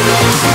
Música